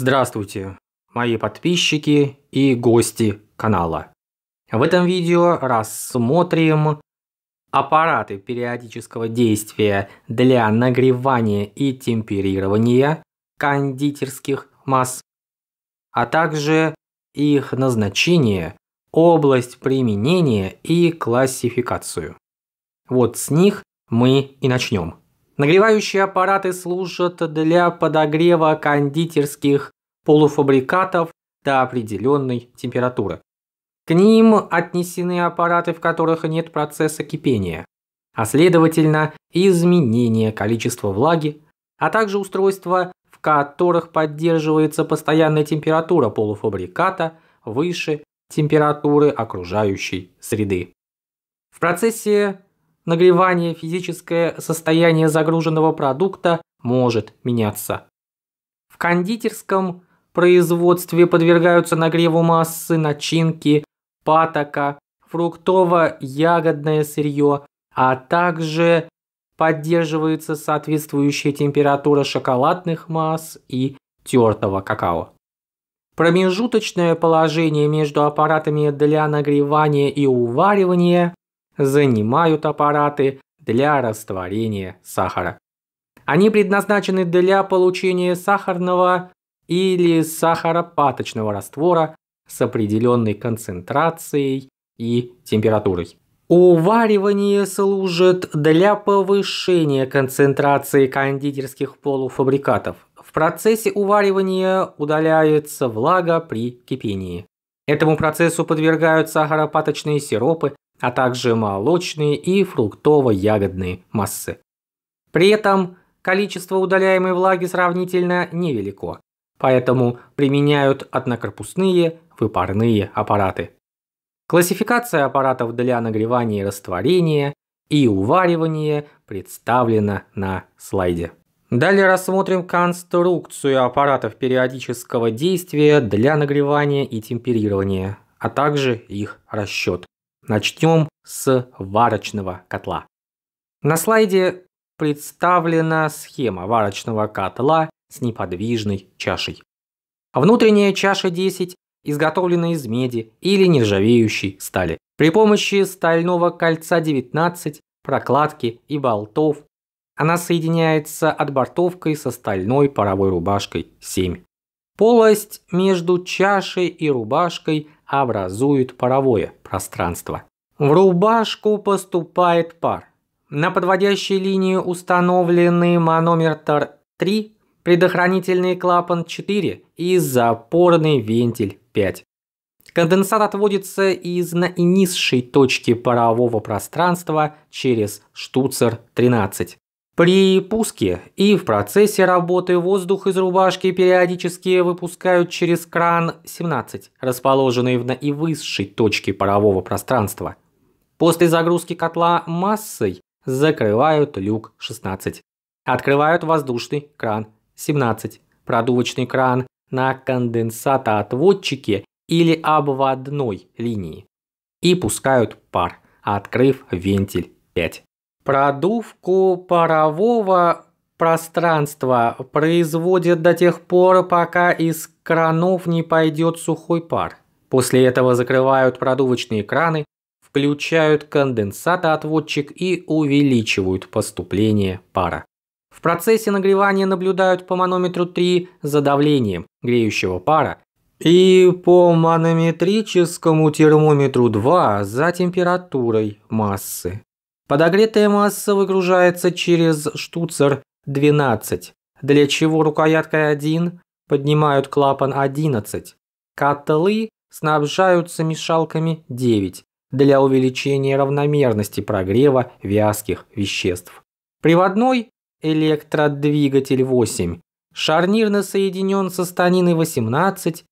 Здравствуйте, мои подписчики и гости канала. В этом видео рассмотрим аппараты периодического действия для нагревания и темперирования кондитерских масс, а также их назначение, область применения и классификацию. Вот с них мы и начнем. Нагревающие аппараты служат для подогрева кондитерских полуфабрикатов до определенной температуры. К ним отнесены аппараты, в которых нет процесса кипения, а следовательно изменения количества влаги, а также устройства, в которых поддерживается постоянная температура полуфабриката выше температуры окружающей среды. В процессе нагревания физическое состояние загруженного продукта может меняться. В кондитерском производстве подвергаются нагреву массы, начинки, патока, фруктово-ягодное сырье, а также поддерживается соответствующая температура шоколадных масс и тертого какао. Промежуточное положение между аппаратами для нагревания и уваривания занимают аппараты для растворения сахара. Они предназначены для получения сахарного или сахаропаточного раствора с определенной концентрацией и температурой. Уваривание служит для повышения концентрации кондитерских полуфабрикатов. В процессе уваривания удаляется влага при кипении. Этому процессу подвергают сахаропаточные сиропы, а также молочные и фруктово-ягодные массы. При этом количество удаляемой влаги сравнительно невелико, поэтому применяют однокорпусные выпарные аппараты. Классификация аппаратов для нагревания и растворения и уваривания представлена на слайде. Далее рассмотрим конструкцию аппаратов периодического действия для нагревания и темперирования, а также их расчет. Начнем с варочного котла. На слайде представлена схема варочного котла с неподвижной чашей. Внутренняя чаша 10 изготовлена из меди или нержавеющей стали. При помощи стального кольца 19, прокладки и болтов она соединяется отбортовкой со стальной паровой рубашкой 7. Полость между чашей и рубашкой образует паровое пространство. В рубашку поступает пар. На подводящей линии установлены манометр 3, предохранительный клапан 4 и запорный вентиль 5. Конденсат отводится из наинизшей точки парового пространства через штуцер 13. При пуске и в процессе работы воздух из рубашки периодически выпускают через кран 17, расположенный в наивысшей точке парового пространства. После загрузки котла массой закрывают люк 16. Открывают воздушный кран 17, продувочный кран на конденсатоотводчике или обводной линии и пускают пар, открыв вентиль 5. Продувку парового пространства производят до тех пор, пока из кранов не пойдет сухой пар. После этого закрывают продувочные краны, включают конденсатоотводчик и увеличивают поступление пара. В процессе нагревания наблюдают по манометру 3 за давлением греющего пара и по манометрическому термометру 2 за температурой массы. Подогретая масса выгружается через штуцер 12, для чего рукояткой 1 поднимают клапан 11. Котлы снабжаются мешалками 9 для увеличения равномерности прогрева вязких веществ. Приводной электродвигатель 8 шарнирно соединен со станиной 18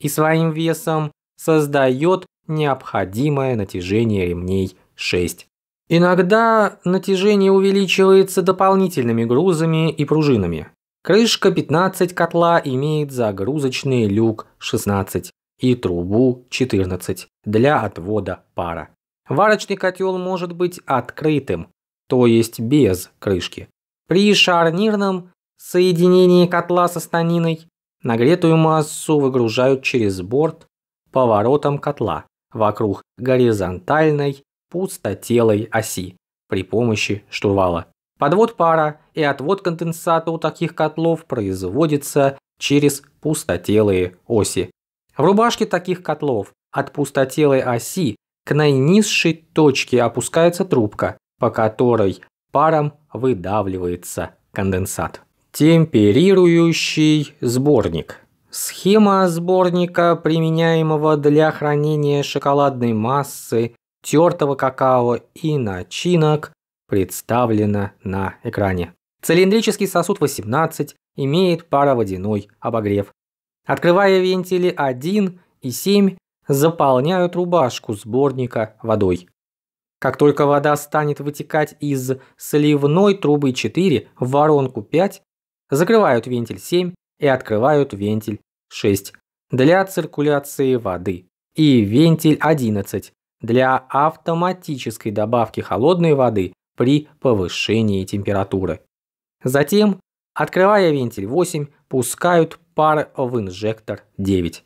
и своим весом создает необходимое натяжение ремней 6. Иногда натяжение увеличивается дополнительными грузами и пружинами. Крышка 15 котла имеет загрузочный люк 16 и трубу 14 для отвода пара. Варочный котел может быть открытым, то есть без крышки. При шарнирном соединении котла со станиной Нагретую массу выгружают через борт поворотом котла вокруг горизонтальной пустотелой оси при помощи штурвала. Подвод пара и отвод конденсата у таких котлов производится через пустотелые оси. В рубашке таких котлов от пустотелой оси к наинизшей точке опускается трубка, по которой паром выдавливается конденсат. Темперирующий сборник. Схема сборника, применяемого для хранения шоколадной массы, тертого какао и начинок, представлена на экране. Цилиндрический сосуд 18 имеет пароводяной обогрев. Открывая вентили 1 и 7, заполняют рубашку сборника водой. Как только вода станет вытекать из сливной трубы 4 в воронку 5, закрывают вентиль 7 и открывают вентиль 6 для циркуляции воды и вентиль 11 для автоматической добавки холодной воды при повышении температуры. Затем, открывая вентиль 8, пускают пар в инжектор 9.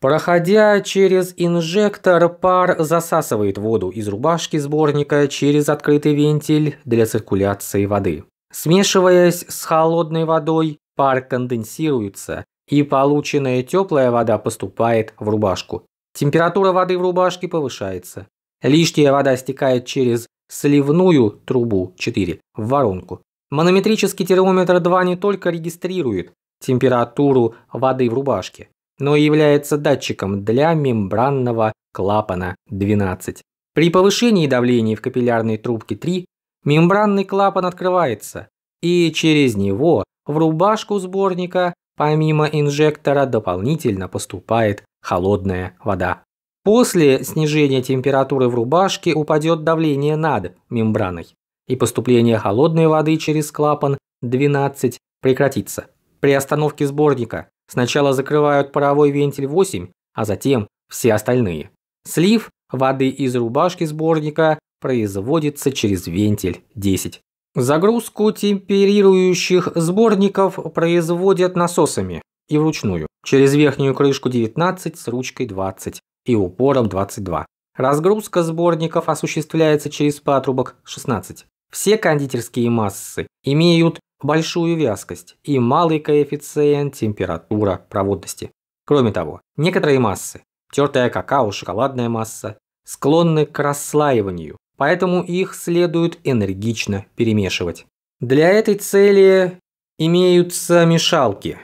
Проходя через инжектор, пар засасывает воду из рубашки сборника через открытый вентиль для циркуляции воды. Смешиваясь с холодной водой, пар конденсируется, и полученная теплая вода поступает в рубашку. Температура воды в рубашке повышается. Лишняя вода стекает через сливную трубу 4 в воронку. Манометрический термометр 2 не только регистрирует температуру воды в рубашке, но и является датчиком для мембранного клапана 12. При повышении давления в капиллярной трубке 3 мембранный клапан открывается, и через него в рубашку сборника помимо инжектора дополнительно поступает холодная вода. После снижения температуры в рубашке упадет давление над мембраной, и поступление холодной воды через клапан 12 прекратится. При остановке сборника сначала закрывают паровой вентиль 8, а затем все остальные. Слив воды из рубашки сборника производится через вентиль 10. Загрузку темперирующих сборников производят насосами и вручную, через верхнюю крышку 19 с ручкой 20 и упором 22. Разгрузка сборников осуществляется через патрубок 16. Все кондитерские массы имеют большую вязкость и малый коэффициент температура проводности. Кроме того, некоторые массы, тертая какао, шоколадная масса, склонны к расслаиванию, поэтому их следует энергично перемешивать. Для этой цели имеются мешалки,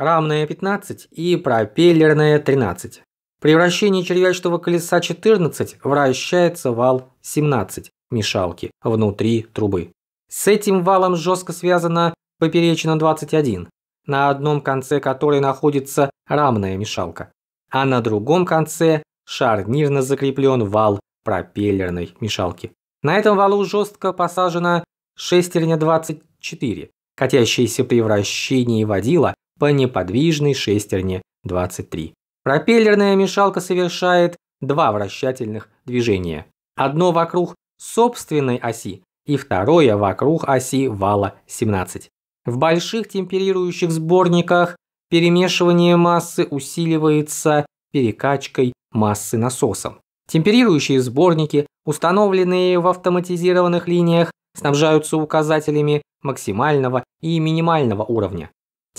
рамная 15 и пропеллерная 13. При вращении червячного колеса 14 вращается вал 17 мешалки внутри трубы. С этим валом жестко связана поперечина 21, на одном конце которой находится рамная мешалка, а на другом конце шарнирно закреплен вал пропеллерной мешалки. На этом валу жестко посажена шестерня 24, катящаяся при вращении водила по неподвижной шестерне 23. Пропеллерная мешалка совершает два вращательных движения. Одно вокруг собственной оси и второе вокруг оси вала 17. В больших темперирующих сборниках перемешивание массы усиливается перекачкой массы насосом. Темперирующие сборники, установленные в автоматизированных линиях, снабжаются указателями максимального и минимального уровня,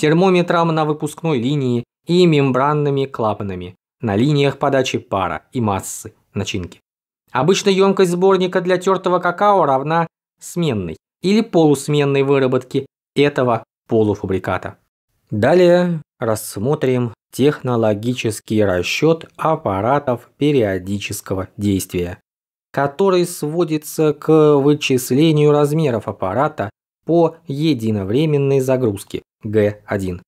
термометром на выпускной линии и мембранными клапанами на линиях подачи пара и массы начинки. Обычно емкость сборника для тертого какао равна сменной или полусменной выработке этого полуфабриката. Далее рассмотрим технологический расчет аппаратов периодического действия, который сводится к вычислению размеров аппарата по единовременной загрузке G1.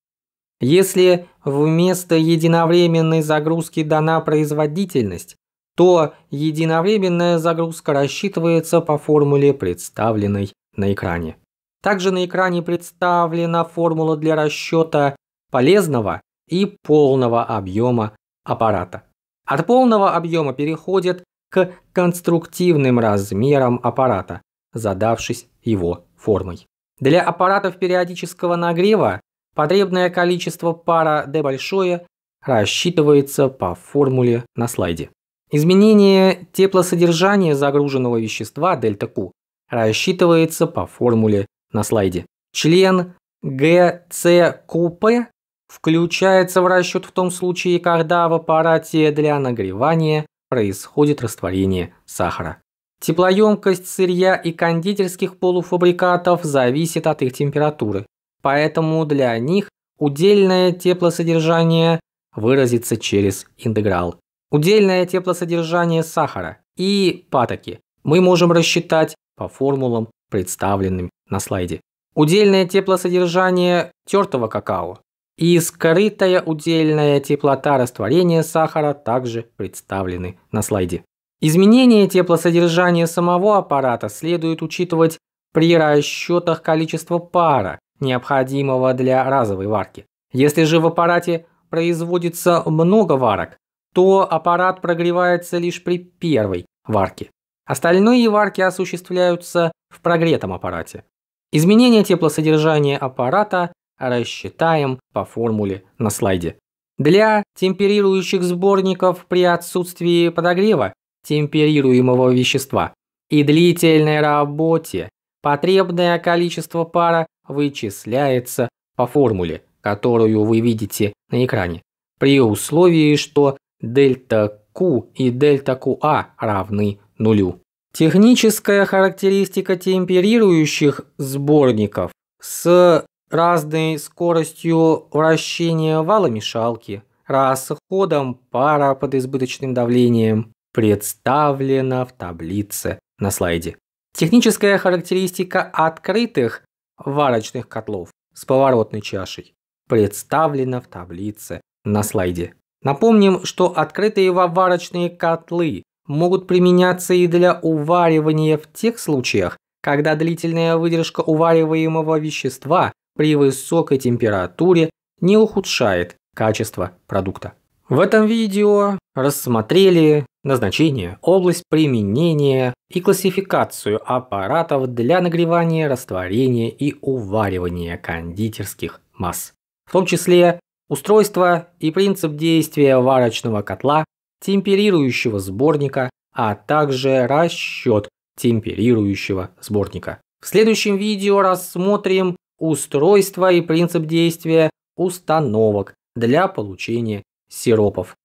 Если вместо единовременной загрузки дана производительность, то единовременная загрузка рассчитывается по формуле, представленной на экране. Также на экране представлена формула для расчета полезного и полного объема аппарата. От полного объема переходят к конструктивным размерам аппарата, задавшись его формой. Для аппаратов периодического нагрева Потребное количество пара D большое рассчитывается по формуле на слайде. Изменение теплосодержания загруженного вещества дельта Q рассчитывается по формуле на слайде. Член GCQP включается в расчет в том случае, когда в аппарате для нагревания происходит растворение сахара. Теплоемкость сырья и кондитерских полуфабрикатов зависит от их температуры, поэтому для них удельное теплосодержание выразится через интеграл. Удельное теплосодержание сахара и патоки мы можем рассчитать по формулам, представленным на слайде. Удельное теплосодержание тертого какао и скрытая удельная теплота растворения сахара также представлены на слайде. Изменение теплосодержания самого аппарата следует учитывать при расчетах количества пара, необходимого для разовой варки. Если же в аппарате производится много варок, то аппарат прогревается лишь при первой варке. Остальные варки осуществляются в прогретом аппарате. Изменение теплосодержания аппарата рассчитаем по формуле на слайде. Для темперирующих сборников при отсутствии подогрева темперируемого вещества и длительной работе потребное количество пара вычисляется по формуле, которую вы видите на экране, при условии, что дельта Q и дельта QA равны нулю. Техническая характеристика темперирующих сборников с разной скоростью вращения валомешалки, расходом пара под избыточным давлением представлена в таблице на слайде. Техническая характеристика открытых варочных котлов с поворотной чашей представлена в таблице на слайде. Напомним, что открытые варочные котлы могут применяться и для уваривания в тех случаях, когда длительная выдержка увариваемого вещества при высокой температуре не ухудшает качество продукта. В этом видео рассмотрели назначение, область применения и классификацию аппаратов для нагревания, растворения и уваривания кондитерских масс. В том числе устройство и принцип действия варочного котла темперирующего сборника, а также расчет темперирующего сборника. В следующем видео рассмотрим устройство и принцип действия установок для получения сиропов,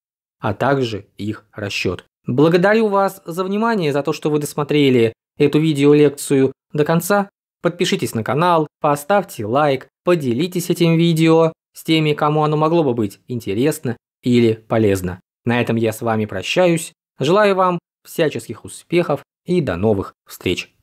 а также их расчет. Благодарю вас за внимание, за то, что вы досмотрели эту видеолекцию до конца. Подпишитесь на канал, поставьте лайк, поделитесь этим видео с теми, кому оно могло бы быть интересно или полезно. На этом я с вами прощаюсь. Желаю вам всяческих успехов и до новых встреч.